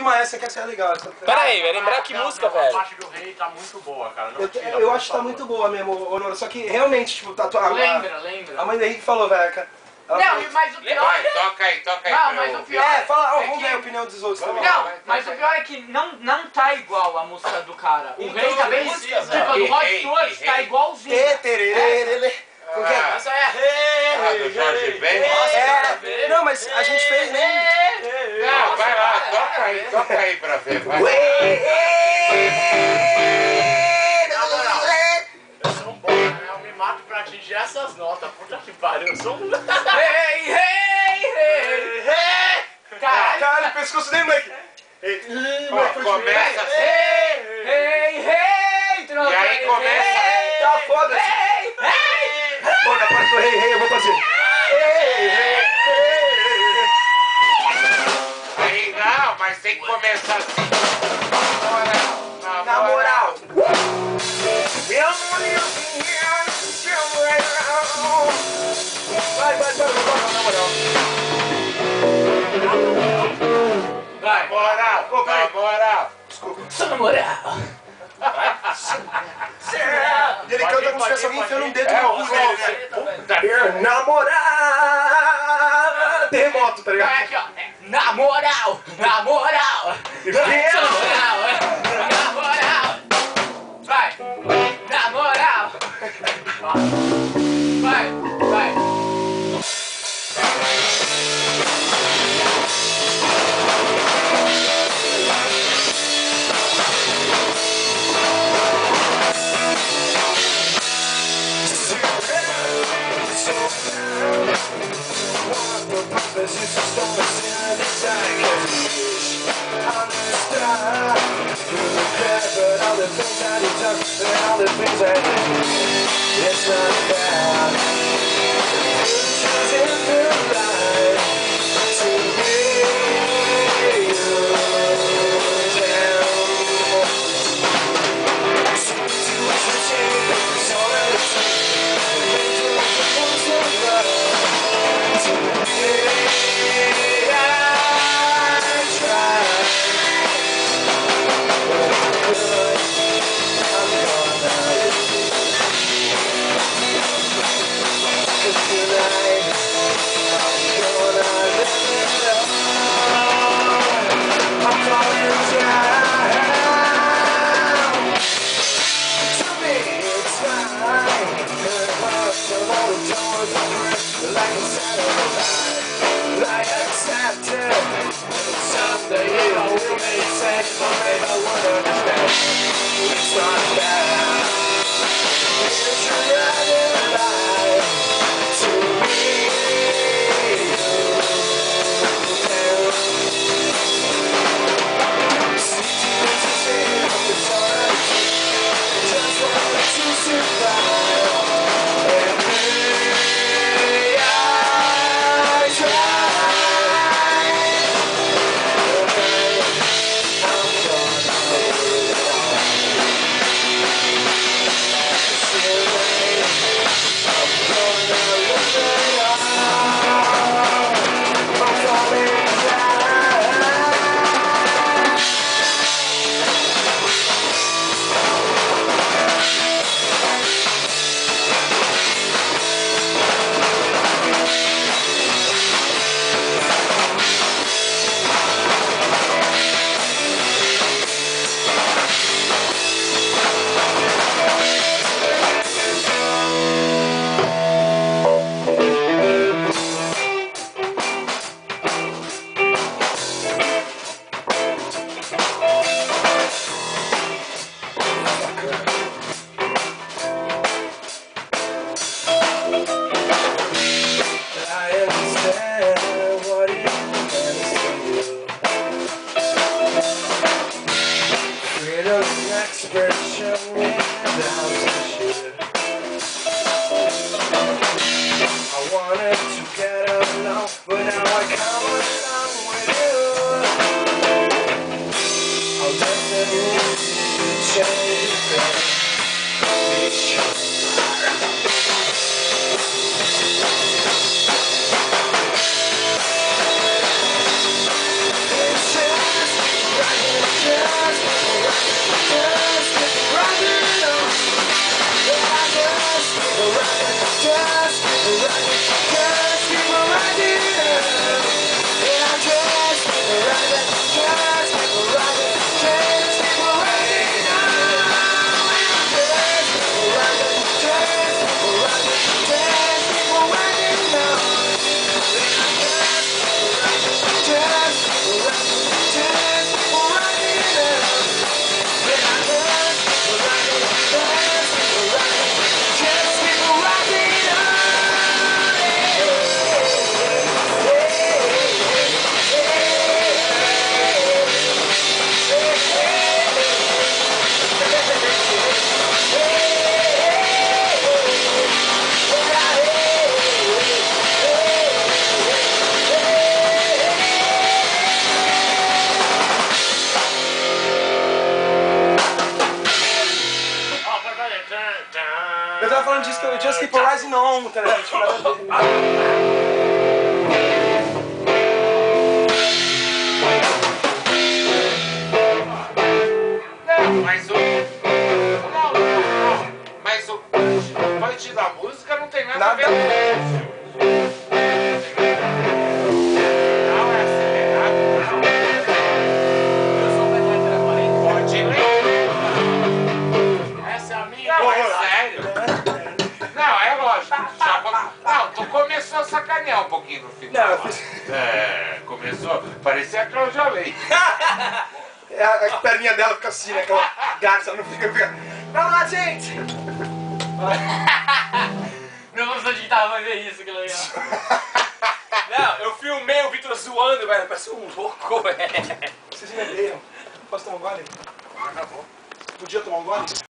Firma essa que essa é legal. Essa... Pera aí, vai lembrar que Não, música, não, A velho? parte do rei tá muito boa, cara. Não Eu, tira, eu acho que tá muito boa mesmo, Honora. Só que realmente, tipo, tá, a, Lembra, a, lembra. a mãe do Henrique falou, velho. cara. Não, e- mas o pior... Vai, toca aí, toca aí. Não, mas o pior- É, fala, ó, É vamos que- ver a opinião dos outros também. Não, mas o pior é que não, não tá igual a música do cara. O Então rei tá bem... precisa, Tipo, velho. a do Rod Que rei, Stewart que tá igualzinho. Que é? Ah, Essa é rei, Ah, do Jorge Ben? Nossa, É, a não, mas a gente fez, né? Não, vai lá, toca aí, toca aí pra ver. Vai. Na moral, eu sou bom, né? Eu me mato pra atingir essas notas. Puta que pariu, eu sou um... Rei, rei, rei. Caralho. Caralho, pescoço dele, moleque. Ei, Ó, começa assim. Começar assim. Na moral, Na moral. Vai, vai, vai, vai, vai, na moral. Na moral, na moral. Só na moral. Ele canta como se pode tivesse ir, alguém pode enfiando um dedo É, no cu dele, né? Puta Eu and all the things I did. It's not wanted to get along, but now I come falando disso que eu just keep on rising on, tá ligado? pouquinho no final. Não, fiz. É, começou. Parecia a Cláudia Leite. É a, a perninha dela fica assim, né? Aquela garça, não fica. fica... Vamos lá, gente! Meu professor de guitarra vai ver isso, que legal. Não, eu filmei o Vitor zoando, velho. Parece um louco, velho. Vocês me odeiam. Posso tomar um gole? Acabou. Podia tomar um gole?